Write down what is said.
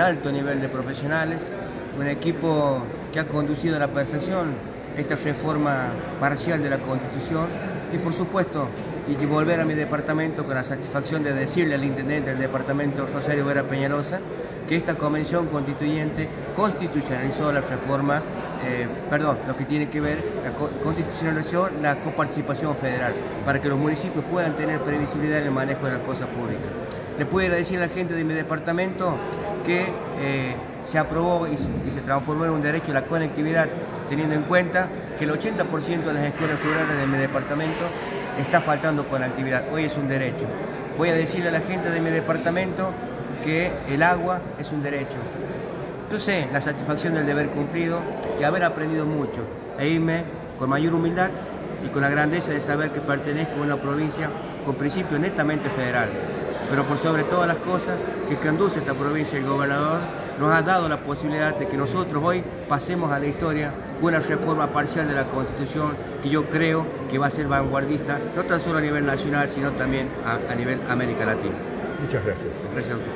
un alto nivel de profesionales, un equipo que ha conducido a la perfección esta reforma parcial de la Constitución y por supuesto y volver a mi departamento con la satisfacción de decirle al intendente del departamento Rosario Vera Peñalosa que esta convención constituyente constitucionalizó la reforma, eh, perdón, lo que tiene que ver, la constitucionalizó la coparticipación federal para que los municipios puedan tener previsibilidad en el manejo de las cosas públicas. Le puedo decir a la gente de mi departamento que eh, se aprobó y, se transformó en un derecho a la conectividad, teniendo en cuenta que el 80% de las escuelas rurales de mi departamento está faltando conectividad. Hoy es un derecho. Voy a decirle a la gente de mi departamento que el agua es un derecho. Entonces, la satisfacción del deber cumplido y haber aprendido mucho e irme con mayor humildad y con la grandeza de saber que pertenezco a una provincia con principios netamente federales. Pero por sobre todas las cosas que conduce esta provincia el gobernador nos ha dado la posibilidad de que nosotros hoy pasemos a la historia con una reforma parcial de la Constitución que yo creo que va a ser vanguardista, no tan solo a nivel nacional, sino también a, nivel América Latina. Muchas gracias. Gracias a usted.